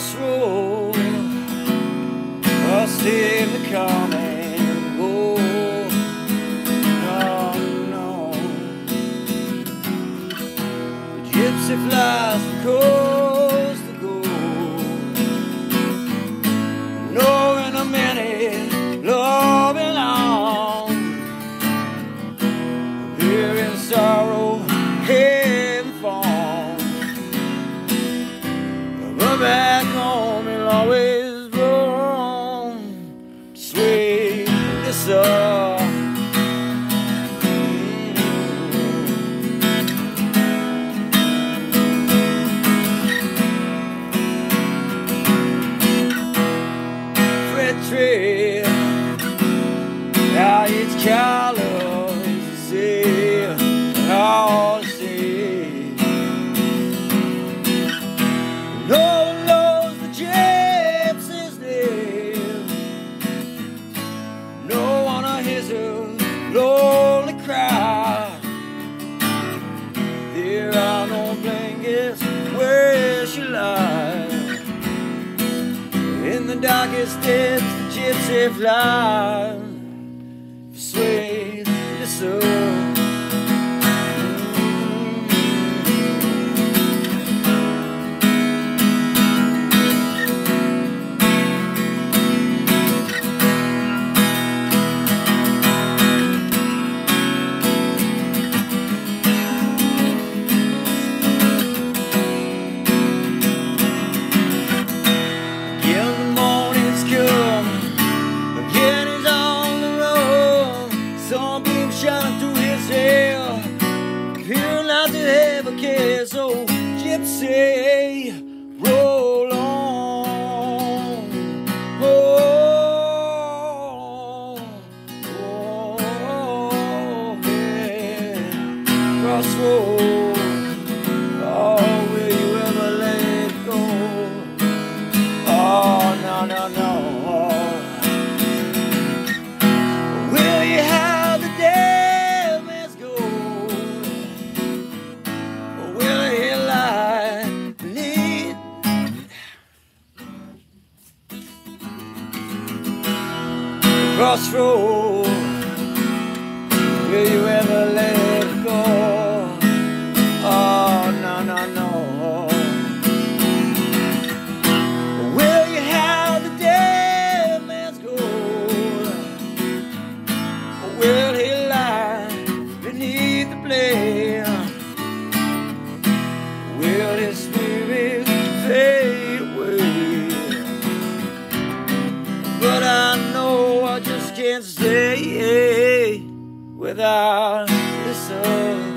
crossroad I see the coming and No, no The gypsy flies from coast It's to see see. No one knows the gypsy's name No one hears her lonely cry There are no blankets where she lies. In the darkest depths, the gypsy flies. Sweet Melissa. So gypsy Crossroad. Will you ever can't stay without the sun.